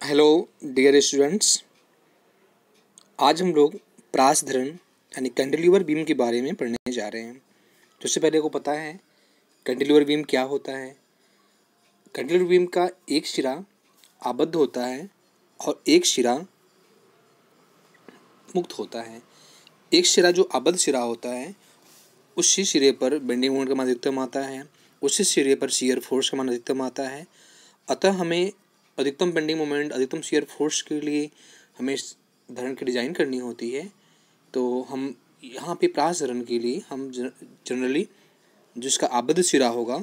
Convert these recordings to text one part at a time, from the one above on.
Hello dear students आज हम लोग प्रासधरण यानी कैंटिलीवर बीम के बारे में पढ़ने जा रहे हैं। तो उससे पहले को पता है कैंटिलीवर बीम क्या होता है? कैंटिलीवर बीम का एक सिरा आबद्ध होता है और एक सिरा मुक्त होता है। एक सिरा जो आबद्ध सिरा होता है, उसी सिरे पर बेंडिंग मोमेंट का मान अधिकतम आता है, उसी सिरे पर शियर फोर्स का मान अधिकतम आता है। अतः हमें अधिकतम बेंडिंग मोमेंट अधिकतम शेयर फोर्स के लिए हमें धरण की डिज़ाइन करनी होती है। तो हम यहाँ पे प्रास धरण के लिए हम जनरली जिसका आबद्ध सिरा होगा,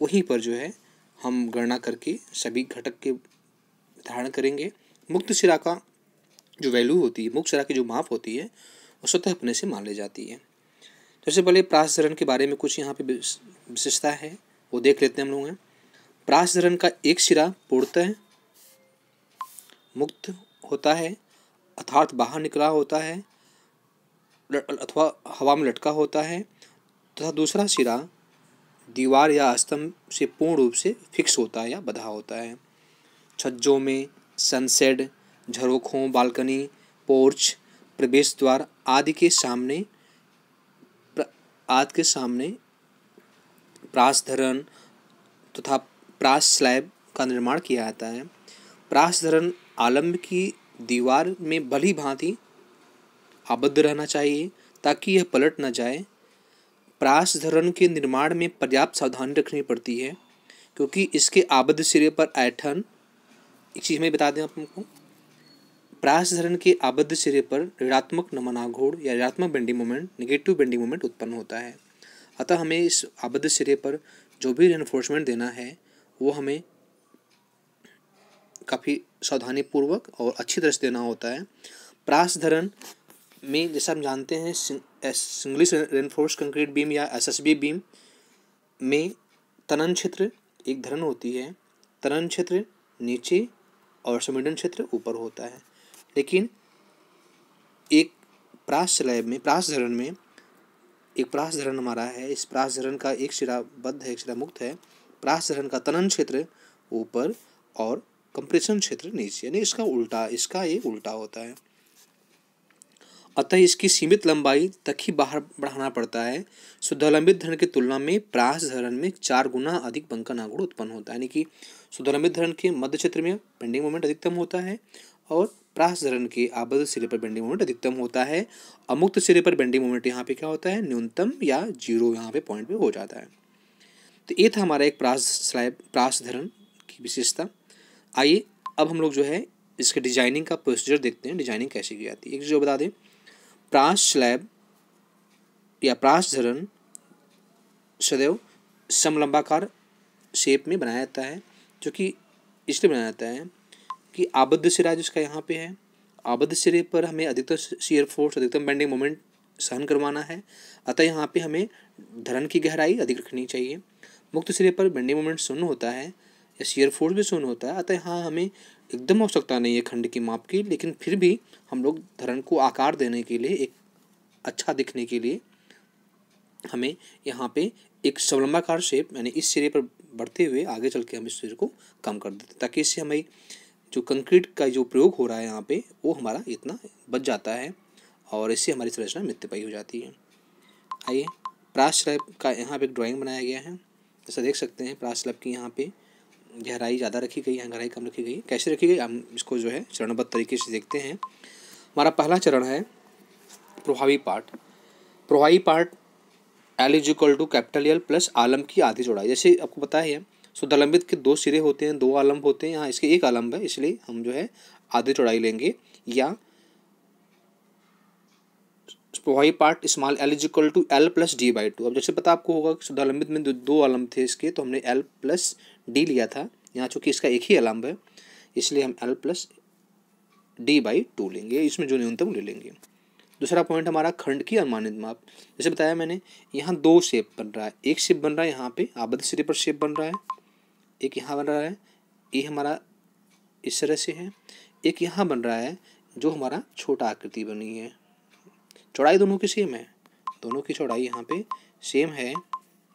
वहीं पर जो है हम गणना करके सभी घटक के धारण करेंगे। मुक्त सिरा का जो वैल्यू होती है, मुक्त सिरा की जो माप होती है, वो स्वतः अपने से मान ली जाती है। सबसे पहले प्रास धरण के बारे में कुछ यहाँ पे विशेषता है, वो देख लेते हैं हम लोग हैं प्रास धरण का एक सिरा पूर्णतः मुक्त होता है अर्थात बाहर निकला होता है अथवा हवा में लटका होता है, तथा दूसरा सिरा दीवार या स्तंभ से पूर्ण रूप से फिक्स होता है या बधा होता है। छज्जों में सनसेट, झरोखों, बालकनी, पोर्च, प्रवेश द्वार आदि के सामने आदि के सामने प्रास धरण तथा प्रास स्लैब का निर्माण किया जाता है। प्रास धरण आलम्ब की दीवार में भली भांति आबद्ध रहना चाहिए, ताकि यह पलट न जाए। प्रास धरण के निर्माण में पर्याप्त सावधानी रखनी पड़ती है, क्योंकि इसके आबद्ध सिरे पर ऐठन एक चीज़ में बता दें आप लोगों प्रास धरण के आबद्ध सिरे पर ऋणात्मक नमनाघोड़ या ऋणात्मक bending moment negative bending moment उत्पन्न होता है। अतः हमें इस आबद्ध सिरे पर जो भी रेनफोर्समेंट देना है, वो हमें काफ़ी सावधानीपूर्वक और अच्छी तरह से देना होता है। प्रास धरण में, जैसा हम जानते हैं सिंगलिस रेनफोर्स कंक्रीट बीम या एसएसबी बीम में तनन क्षेत्र एक धरण होती है। तनन क्षेत्र नीचे और संवेदन क्षेत्र ऊपर होता है। लेकिन एक प्रास स्लैब में, प्रास धरण में, एक प्रास धरण हमारा है, इस प्रास धरण का एक सिरा बद्ध है, एक सिरा मुक्त है। प्रास धरण का तनन क्षेत्र ऊपर और कंप्रेशन क्षेत्र नीचे, यानी इसका उल्टा, इसका ये उल्टा होता है। अतः इसकी सीमित लंबाई तक ही बाहर बढ़ाना पड़ता है। शुद्धलंबित धरण की तुलना में प्रास धरण में चार गुना अधिक बंकन आगुण उत्पन्न होता है। यानी कि शुद्धलंबित धरण के मध्य क्षेत्र में बेंडिंग मोमेंट अधिकतम होता है और प्रास धरण के आबद्ध सिरे पर बेंडिंग मोमेंट अधिकतम होता है। अमुक्त सिरे पर बेंडिंग मोमेंट यहाँ पे क्या होता है? न्यूनतम या ज़ीरो यहाँ पे पॉइंट पे हो जाता है। तो ये था हमारा एक प्रास स्लैब प्रास धरण की विशेषता। आइए, अब हम लोग जो है इसके डिज़ाइनिंग का प्रोसीजर देखते हैं डिज़ाइनिंग कैसे की जाती है। एक जो बता दें, प्रास स्लैब या प्रास धरण सदैव समलंबाकार शेप में बनाया जाता है, जो कि इसलिए बनाया जाता है कि आबद्ध सिरा जिसका यहाँ पे है, आबद्ध सिरे पर हमें अधिकतम शेयर फोर्स अधिकतम बेंडिंग मोमेंट सहन करवाना है। अतः यहाँ पे हमें धरण की गहराई अधिक रखनी चाहिए। मुक्त सिरे पर बेंडिंग मोमेंट शून्य होता है या शेयर फोर्स भी शून्य होता है। अतः हाँ हमें एकदम आवश्यकता नहीं है खंड की माप की, लेकिन फिर भी हम लोग धरण को आकार देने के लिए, एक अच्छा दिखने के लिए हमें यहाँ पे एक स्वलंबाकार शेप यानी इस सिरे पर बढ़ते हुए आगे चल के हम इस सिरे को कम कर देते ताकि इससे हमें जो कंक्रीट का जो प्रयोग हो रहा है यहाँ पे, वो हमारा इतना बच जाता है और इससे हमारी संरचना मित्यपाई हो जाती है। आइए प्रास का यहाँ पे एक ड्राइंग बनाया गया है। जैसा देख सकते हैं प्रास की यहाँ पे गहराई ज़्यादा रखी गई है गहराई कम रखी गई, कैसे रखी गई, हम इसको जो है चरणबद्ध तरीके से देखते हैं। हमारा पहला चरण है प्रभावी पार्ट प्रभावी part L is equal to capital L plus आलम की आधी चौड़ाई। जैसे आपको पता है सुदलंबित के दो सिरे होते हैं, दो आलम्ब होते हैं, यहाँ इसके एक आलम्ब है, इसलिए हम जो है आधी चौड़ाई लेंगे, या प्रभावी part small L is equal to L plus D by two अब जैसे पता आपको होगा सुधालंबित में दो, आलम्ब थे इसके तो हमने एल प्लस डी लिया था। यहाँ चूँकि इसका एक ही अलाम्ब है इसलिए हम L plus D by two लेंगे। इसमें जो न्यूनतम ले लेंगे। दूसरा पॉइंट हमारा खंड की अनुमानित माप। जैसे बताया मैंने यहाँ दो शेप बन रहा है। एक शेप बन रहा है यहाँ पे आबद्ध सिरे पर शेप बन रहा है। एक यहाँ बन रहा है ये हमारा इस तरह से है। एक यहाँ बन रहा है जो हमारा छोटा आकृति बनी है। चौड़ाई दोनों की सेम है। दोनों की चौड़ाई यहाँ पे सेम है।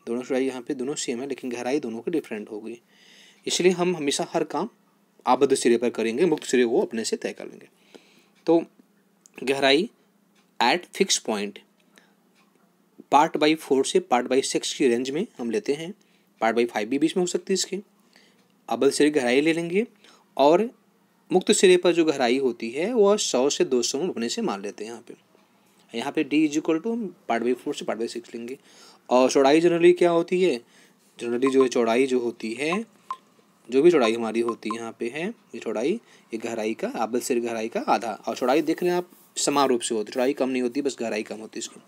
दोनों चौड़ाई यहाँ पे दोनों सेम है, लेकिन गहराई दोनों की डिफरेंट होगी। इसलिए हम हमेशा हर काम आबद्ध सिरे पर करेंगे, मुक्त सिरे वो अपने से तय कर लेंगे। तो गहराई eight fix point part by four से पार्ट बाई सिक्स की रेंज में हम लेते हैं। पार्ट बाई फाइव भी बीच में हो सकती है इसके। अबल सिरे गहराई ले लेंगे और मुक्त सिरे पर जो गहराई होती है, वह सौ से दो सौ अपने से मान लेते हैं यहाँ पे। यहाँ पे डी इज़ इक्वल टू हम पार्ट बाई फोर से पार्ट बाई सिक्स लेंगे। और चौड़ाई जनरली क्या होती है? जनरली जो है चौड़ाई जो होती है, जो भी चौड़ाई हमारी होती है यहाँ पे है, ये चौड़ाई, ये गहराई का आबल सिर गहराई का आधा। और चौड़ाई देख रहे हैं आप, समान रूप से होती चौड़ाई कम नहीं होती, बस गहराई कम होती इसकी।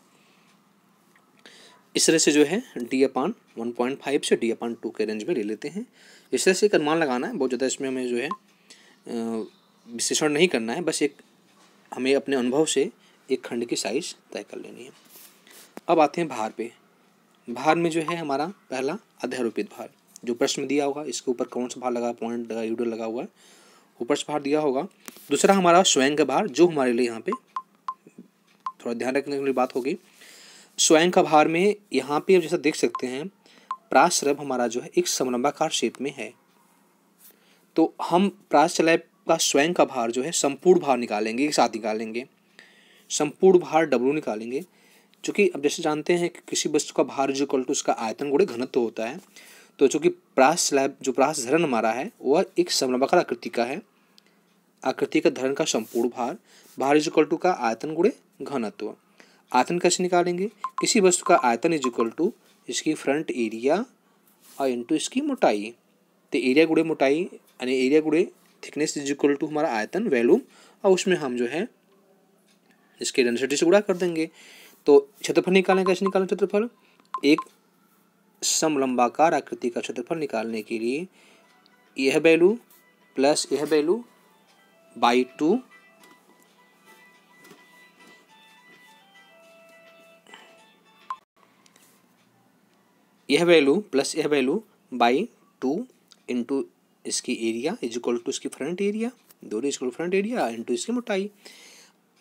इस तरह से जो है D upon one point five से डी अपान टू के रेंज में ले लेते हैं। इस तरह से एक अनुमान लगाना है, बहुत ज़्यादा इसमें हमें जो है विश्लेषण नहीं करना है। बस एक, हमें अपने अनुभव से एक खंड की साइज़ तय कर लेनी है। अब आते हैं भार पे। भार में जो है हमारा पहला अध्यारोपित भार, जो प्रश्न दिया होगा, इसके ऊपर कौन सा भार लगा, पॉइंट लगा यूडो लगा हुआ है ऊपर से भार दिया होगा। दूसरा हमारा स्वयं का भार, जो हमारे लिए यहाँ पे थोड़ा ध्यान रखने वाली बात होगी। स्वयं का भार में यहाँ पे जैसा देख सकते हैं प्राश्रभ हमारा जो है एक समलंबाकार शेप में है। तो हम प्राश्चलय का स्वयं का भार जो है संपूर्ण भार निकालेंगे, एक साथ निकालेंगे। संपूर्ण भार डब्लू निकालेंगे चूँकि अब जैसे जानते हैं कि किसी वस्तु का भार जो कल टू उसका आयतन गुड़े घनत्व होता है तो चूँकि प्रास स्लैब जो प्रास धरण हमारा है, वह एक समलंबाकार आकृति का है। आकृति का धरण का संपूर्ण भार भार इज़ इक्वल टू का आयतन गुड़े घनत्व। आयतन कैसे निकालेंगे? किसी वस्तु का आयतन इज़ इक्वल टू इसकी फ्रंट एरिया और इंटू इसकी मोटाई। तो एरिया गुड़े मोटाई, यानी एरिया गुड़े थिकनेस इज़ इक्वल टू हमारा आयतन वैल्यूम और उसमें हम जो है इसके डेंसिटी से गुड़ा कर देंगे। तो क्षेत्रफल निकालें, कैसे निकालें क्षेत्रफल? एक समलंबाकार आकृति का क्षेत्रफल निकालने के लिए यह वैल्यू प्लस यह वैल्यू बाई टू यह वैल्यू प्लस यह वैल्यू बाई टू इंटू इसकी एरिया इज़ इक्वल टू इसकी फ्रंट एरिया दोनों इज़ फ्रंट एरिया इंटू इसकी मोटाई।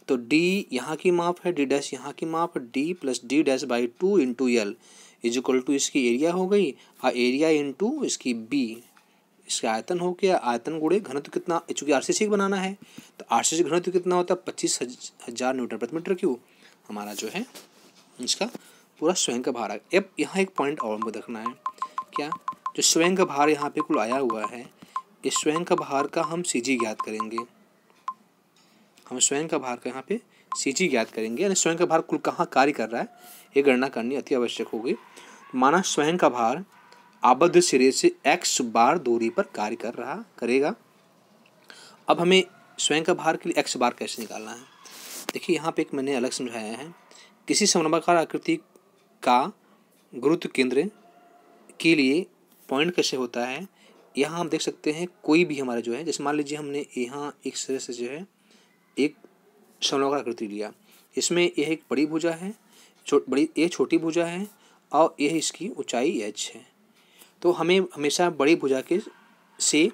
तो डी यहाँ की माप है डी डैश यहाँ की माप D plus D dash by two into L is equal to इसकी एरिया हो गई और एरिया इंटू इसकी बी इसका आयतन हो गया, आयतन गुड़े घनत्व कितना, चूँकि आर सी बनाना है तो आर सी घनत्व कितना होता है, पच्चीस हज़ार न्यूटन प्रति मीटर क्यों हमारा जो है, इसका पूरा स्वयं का भार, अब यहाँ एक पॉइंट और हमको देखना है, क्या, जो स्वयं का भार यहाँ पे कुल आया हुआ है, इस स्वयं का भार का हम सी जी ज्ञात करेंगे हम स्वयं का भार का यहाँ पे सी ज्ञात करेंगे। यानी स्वयं का भार कुल कहाँ कार्य कर रहा है, ये गणना करनी अति आवश्यक होगी। माना स्वयं का भार आबद्ध सिरे से एक्स बार दूरी पर कार्य कर रहा करेगा। अब हमें स्वयं का भार के लिए एक्स बार कैसे निकालना है? देखिए, यहाँ पे एक मैंने अलग समझाया है। किसी समलंबाकार आकृति का गुरुत्व केंद्र के लिए पॉइंट कैसे होता है, यहाँ हम देख सकते हैं कोई भी हमारा जो है, जैसे मान लीजिए हमने यहाँ एक तरह से जो है एक समलंबाकार आकृति लिया। इसमें यह एक बड़ी भुजा है, छो, बड़ी ये छोटी भुजा है और यह इसकी ऊंचाई एच है। तो हमें हमेशा बड़ी भुजा के से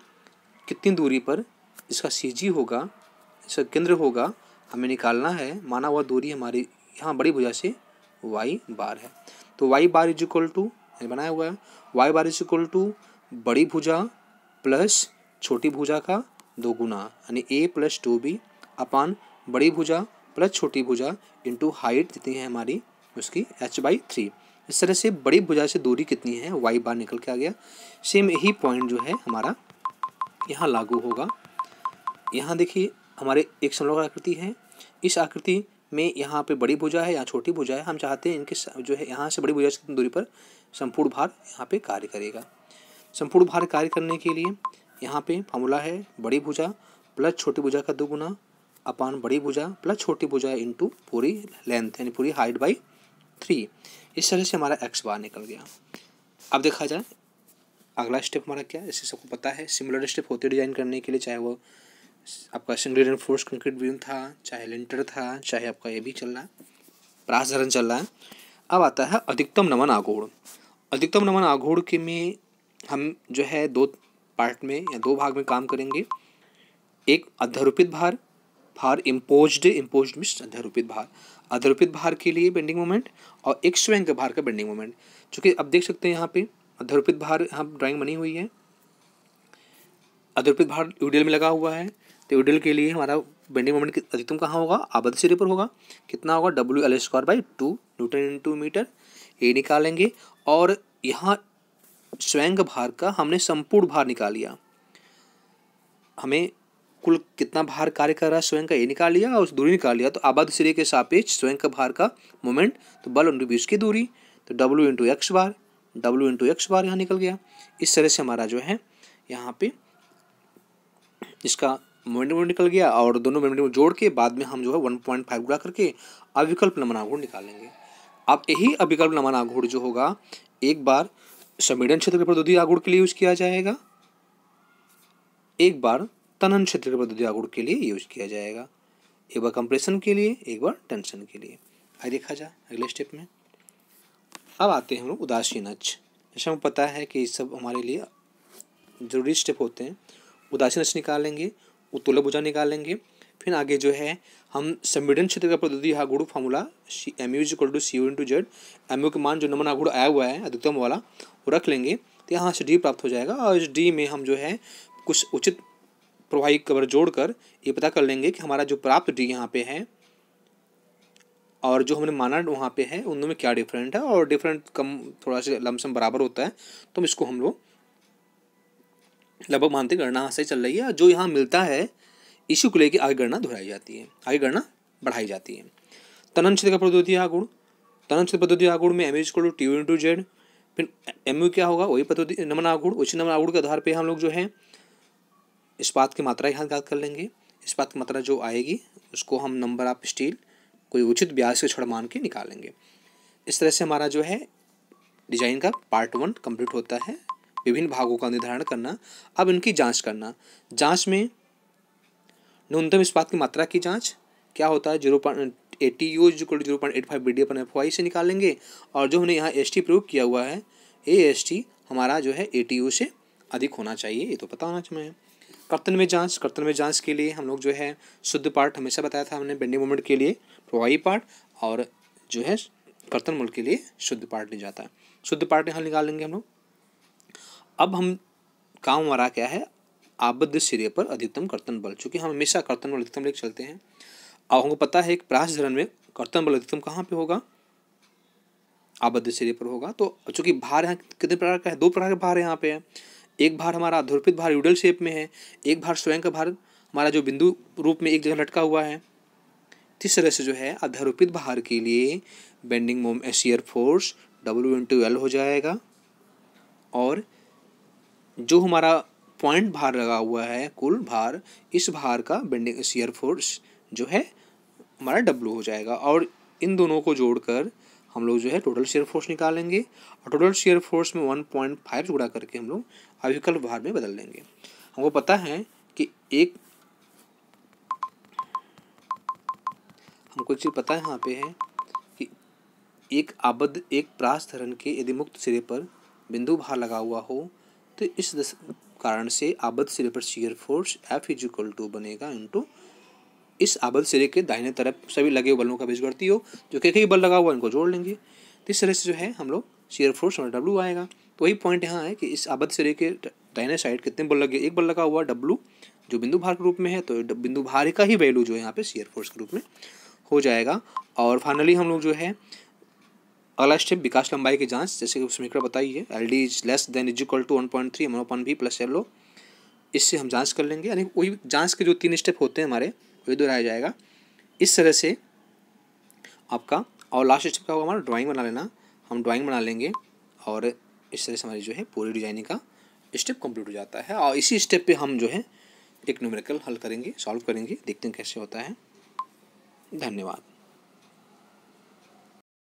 कितनी दूरी पर इसका सी जी होगा, इसका केंद्र होगा, हमें निकालना है। माना हुआ दूरी हमारी यहाँ बड़ी भुजा से वाई बार है। तो Y bar is equal to बनाया हुआ है Y bar is equal to बड़ी भुजा प्लस छोटी भुजा का दो गुना यानी A plus two B upon बड़ी भुजा प्लस छोटी भुजा इंटू हाइट जितनी है हमारी? उसकी एच बाई थ्री इस तरह से बड़ी भुजा से दूरी कितनी है? वाई बार निकल के आ गया। सेम यही पॉइंट जो है हमारा यहाँ लागू होगा। यहाँ देखिए, हमारे एक समलोक आकृति है। इस आकृति में यहाँ पे बड़ी भुजा है यहाँ छोटी भुजा है, हम चाहते हैं इनके जो है यहाँ से बड़ी भुजा से दूरी पर संपूर्ण भार यहाँ पे कार्य करेगा। संपूर्ण भार कार्य करने के लिए यहाँ पे फॉर्मूला है बड़ी भुजा प्लस छोटी भुजा का दो गुना अपान बड़ी भुजा प्लस छोटी भुजा इंटू पूरी लेंथ यानी पूरी हाइट बाई थ्री इस तरह से हमारा एक्स बार निकल गया। अब देखा जाए, अगला स्टेप हमारा क्या है? सबको पता है। सिमिलर स्टेप होते डिज़ाइन करने के लिए, चाहे वो आपका सिंगल फोर्स कंक्रीट बीम था, चाहे लिंटर था, चाहे आपका ये भी चल रहा है। प्रासधरण चल रहा है। अब आता है अधिकतम नमन आघूढ़ अधिकतम नमन आघूढ़ के में हम जो है दो पार्ट में या दो भाग में काम करेंगे। एक अध्यारोपित भार भार इम्पोज्ड इम्पोज्ड मीन्स अध्यारोपित भार। अध्यारोपित भार के लिए बेंडिंग मोमेंट और एक स्वयं के भार का बेंडिंग मोमेंट चूँकि अब देख सकते हैं यहाँ पे अध्यारोपित भार यहाँ ड्राइंग बनी हुई है। अधोपित भार यूडियल में लगा हुआ है। तो यूडियल के लिए हमारा बेंडिंग मोमेंट अधिकतम कहाँ होगा? आबद्ध सिरे पर होगा। कितना होगा? W L square by two newton into metre ये निकालेंगे और यहाँ स्वयं भार का हमने संपूर्ण भार निकाल लिया। हमें कुल कितना भार कार्य कर रहा है? स्वयं का ये निकाल लिया और दूरी निकाल लिया। तो आबाद सिरे के सापेक्ष स्वयं का भार का मोमेंट तो बल इंटू बीस की दूरी तो W into X bar W into X bar यहाँ निकल गया। इस तरह से हमारा जो है, यहाँ पे इसका मोमेंट निकल गया और दोनों मोमेंट जोड़ के बाद में हम जो है वन पॉइंट फाइव गुड़ा करके अविकल्प नमनाघूर्ण निकालेंगे। अब यही अविकल्प नमनाघूर्ण जो होगा, एक बार संवेदन क्षेत्र के प्रद्योगी आगुड़ के लिए यूज़ किया जाएगा। एक बार तनन क्षेत्र के आगुड़ के लिए यूज़ किया जाएगा। एक बार कंप्रेशन के लिए, एक बार टेंशन के लिए। आइए देखा जाए अगले स्टेप में। अब आते हैं हम लोग उदासीन अच जैसे हमें पता है कि ये सब हमारे लिए ज़रूरी स्टेप होते हैं। उदासीन अच निकालेंगे, उत्तोलक भुजा निकालेंगे। फिर आगे जो है, हम संवेदन क्षेत्र का प्रद्युति आगुड़ formula M U equal to C U into Z M U के मान जो नमन आगुड़ आया हुआ है, अधिकतम वाला, वो रख लेंगे। तो यहाँ से डी प्राप्त हो जाएगा और इस डी में हम जो है, कुछ उचित प्रवाही कवर जोड़कर ये पता कर लेंगे कि हमारा जो प्राप्त डी यहाँ पे है और जो हमने माना वहाँ पे है, उनमें क्या डिफरेंट है और डिफरेंट कम थोड़ा सा लमसम बराबर होता है तो हम इसको हम लोग लगभग मानते गणना से चल रही है। जो यहाँ मिलता है, इसी को लेकर आगे गणना दोहराई जाती है। आगे गणना बढ़ाई जाती है। तनन क्षेत्र का प्रद्योति आगुण तनन क्षेत्र पद्धति आगुण में एम एच को टी इंटू जेड फिर एम यू क्या होगा? वही पद्धति नमन आगुण उसी नमन आगुण के आधार पर हम लोग जो है इस्पात की मात्रा यहाँ याद कर लेंगे। इस्पात की मात्रा जो आएगी, उसको हम नंबर ऑफ़ स्टील कोई उचित ब्याज के छड़ मान के निकालेंगे। इस तरह से हमारा जो है डिज़ाइन का पार्ट वन कंप्लीट होता है। विभिन्न भागों का निर्धारण करना, अब इनकी जाँच करना। जाँच में न्यूनतम इस्पात की मात्रा की जाँच, क्या होता है zero point eighty U zero point eight five B D upon F Y से निकालेंगे। और जो हमने यहाँ एस टी प्रयोग किया हुआ है ए एस टी हमारा जो है ए टी यू से अधिक होना चाहिए, ये तो पता होना चाहिए। कर्तन में जाँच, कर्तन में जाँच के लिए हम लोग जो है शुद्ध पार्ट हमेशा बताया था हमने बेंडिंग मोमेंट के लिए प्रवाही पार्ट और जो है कर्तन मूल के लिए शुद्ध पार्ट ले जाता है। शुद्ध पार्ट यहाँ निकाल लेंगे हम लोग। अब हम काम हमारा क्या है? आबद्ध सिरे पर अधिकतम कर्तन बल। चूँकि हम हमेशा कर्तन बल अधिकतम लेकर चलते हैं और हमको पता है कि प्रास धरण में कर्तन बल अधिकतम कहाँ पे होगा? आबद्ध सिरे पर होगा। तो चूँकि भार यहाँ कितने प्रकार का है? दो प्रकार के भार यहाँ पे है। एक भार हमारा अधोरपित भार यूडल शेप में है, एक भार स्वयं का भार, हमारा जो बिंदु रूप में एक जगह लटका हुआ है। इस तरह से जो है अध्यारोपित भार के लिए bending moment shear force W into L हो जाएगा। और जो हमारा पॉइंट भार लगा हुआ है, कुल भार, इस भार का बेंडिंग शेयर फोर्स जो है, हमारा डब्लू हो जाएगा। और इन दोनों को जोड़कर हम लोग जो है टोटल शेयर फोर्स निकालेंगे और टोटल शेयर फोर्स में वन पॉइंट फाइव जुड़ा करके हम लोग अविकल्प भार में बदल देंगे। हमको पता है कि एक हमको एक चीज़ पता है यहाँ पे है कि एक आबद्ध, एक प्रास धरण के यदि मुक्त सिरे पर बिंदु भार लगा हुआ हो तो इस कारण से आबद्ध सिरे पर shear force F is equal to बनेगा इंटू इस आबद्ध सिरे के दाहिने तरफ़ सभी लगे हुए बलों का बीजगढ़ती हो, जो कई कई बल लगा हुआ इनको जोड़ लेंगे। तो इस तरह से जो है, हम लोग शेयर फोर्स और डब्लू आएगा। तो वही पॉइंट यहाँ है कि इस आबद्ध सिरे के दाहिने साइड कितने बल लगे, एक बल लगा हुआ डब्लू जो बिंदु भार के रूप में है तो बिंदु भार का ही वैल्यू जो है यहाँ पे शेयर फोर्स के रूप में हो जाएगा। और फाइनली हम लोग जो है, अगला स्टेप विकास लंबाई की जाँच, जैसे कि बताई है L D is less than is equal to one point three M one भी प्लस एल ओ इससे हम जाँच कर लेंगे। यानी वही जाँच के जो तीन स्टेप होते हैं हमारे वही दोहराया जाएगा। इस तरह से आपका और लास्ट स्टेप का होगा हमारा ड्राइंग बना लेना। हम ड्राइंग बना लेंगे और इस तरह से हमारी जो है पूरी डिज़ाइनिंग का स्टेप कंप्लीट हो जाता है। और इसी स्टेप पे हम जो है एक न्यूमेरिकल हल करेंगे सॉल्व करेंगे, देखते हैं कैसे होता है। धन्यवाद।